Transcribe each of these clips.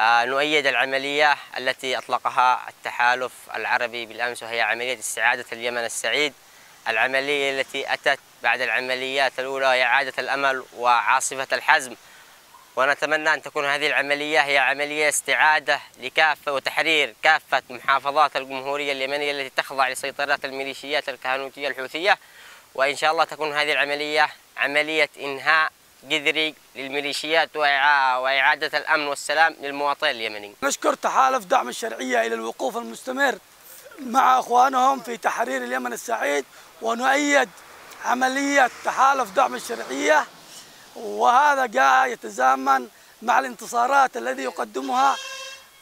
آه، نؤيد العملية التي أطلقها التحالف العربي بالأمس وهي عملية استعادة اليمن السعيد. العملية التي أتت بعد العمليات الأولى هي إعادة الأمل وعاصفة الحزم. ونتمنى أن تكون هذه العملية هي عملية استعادة لكافة وتحرير كافة محافظات الجمهورية اليمنية التي تخضع لسيطرات الميليشيات الكهنوتية الحوثية. وإن شاء الله تكون هذه العملية عملية إنهاء جذري للميليشيات وإعادة الأمن والسلام للمواطن اليمني نشكر تحالف دعم الشرعية إلى الوقوف المستمر مع أخوانهم في تحرير اليمن السعيد ونؤيد عملية تحالف دعم الشرعية وهذا جاء يتزامن مع الانتصارات الذي يقدمها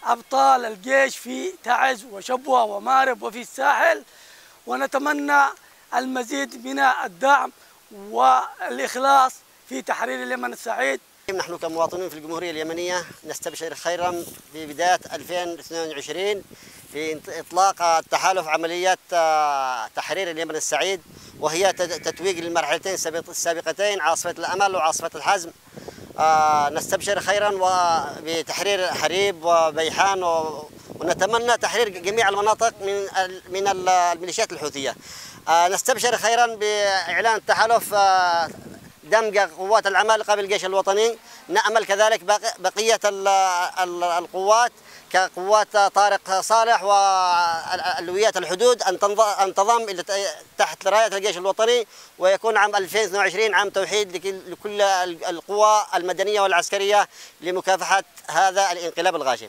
أبطال الجيش في تعز وشبوة ومارب وفي الساحل. ونتمنى المزيد من الدعم والإخلاص في تحرير اليمن السعيد. نحن كمواطنين في الجمهورية اليمنية نستبشر خيرا في بداية 2022 في إطلاق التحالف عمليات تحرير اليمن السعيد وهي تتويج للمرحلتين السابقتين عاصفة الأمل وعاصفة الحزم. نستبشر خيرا بتحرير حريب وبيحان ونتمنى تحرير جميع المناطق من من الميليشيات الحوثية. نستبشر خيرا بإعلان التحالف دمج قوات العمالقة بالجيش الوطني. نأمل كذلك بقية القوات كقوات طارق صالح والويات الحدود أن تنضم تحت راية الجيش الوطني ويكون عام 2022 عام توحيد لكل القوى المدنية والعسكرية لمكافحة هذا الانقلاب الغاشم.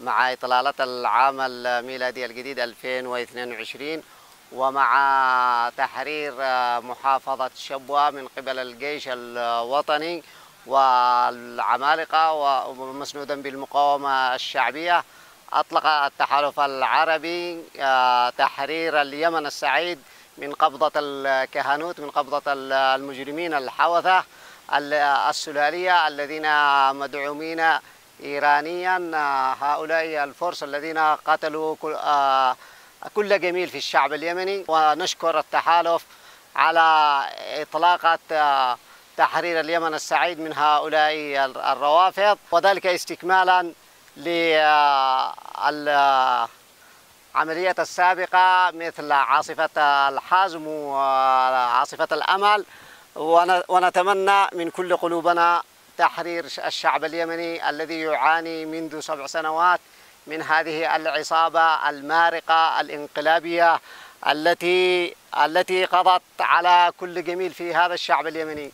مع إطلالة العام الميلادي الجديد 2022 ومع تحرير محافظة شبوة من قبل الجيش الوطني والعمالقة ومسنودا بالمقاومة الشعبية أطلق التحالف العربي تحرير اليمن السعيد من قبضة الكهنوت من قبضة المجرمين الحوثة السلالية الذين مدعومين إيرانيا هؤلاء الفرس الذين قتلوا كل جميل في الشعب اليمني ونشكر التحالف على إطلاقة تحرير اليمن السعيد من هؤلاء الروافض وذلك استكمالا للعملية السابقة مثل عاصفة الحزم وعاصفة الأمل. ونتمنى من كل قلوبنا تحرير الشعب اليمني الذي يعاني منذ سبع سنوات من هذه العصابة المارقة الإنقلابية التي التي قضت على كل جميل في هذا الشعب اليمني.